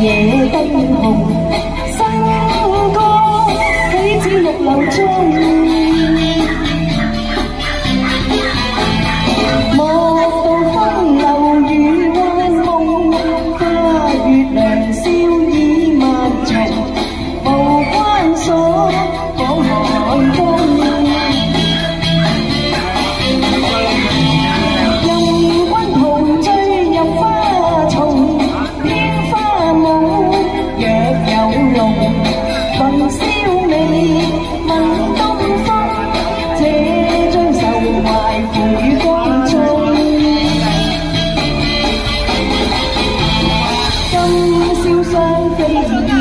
Yeah. 呼啸双飞燕，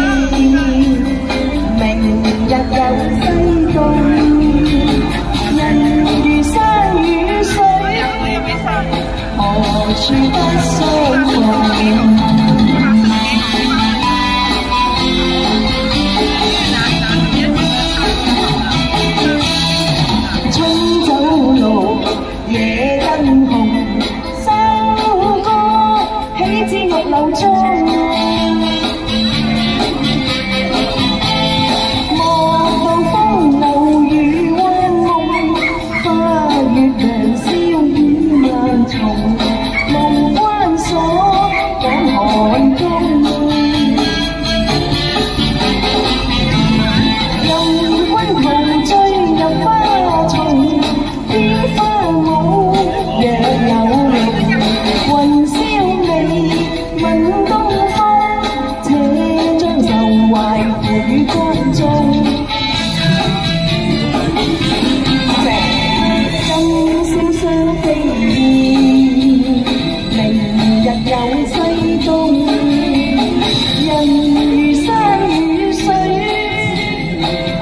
明日又西东。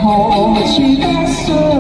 멈추겠어.